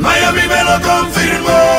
Miami me lo confirmó.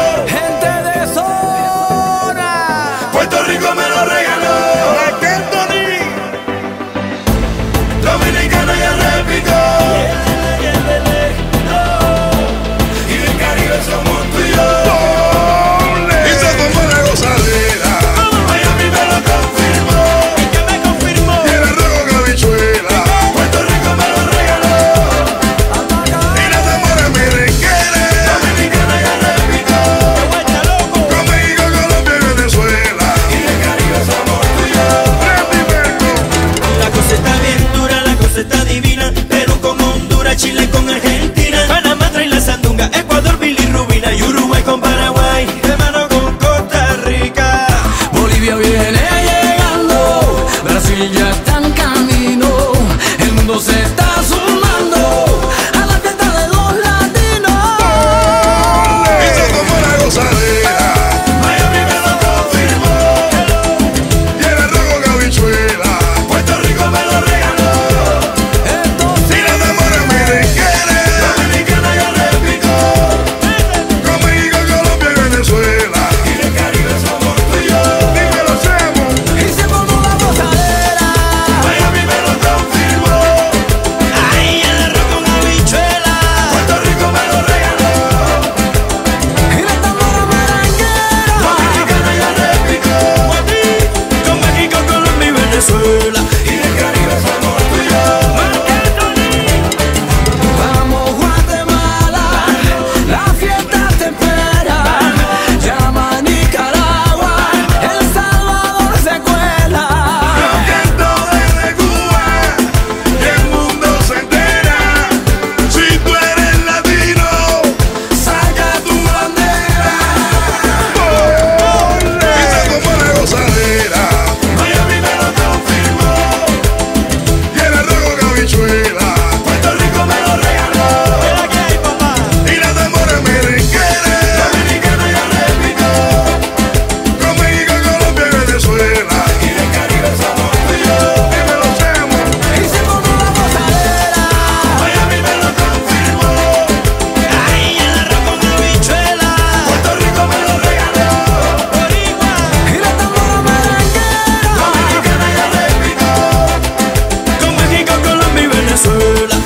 Bolivia viene llegando, Brasil ya está en camino, el mundo se está feu là.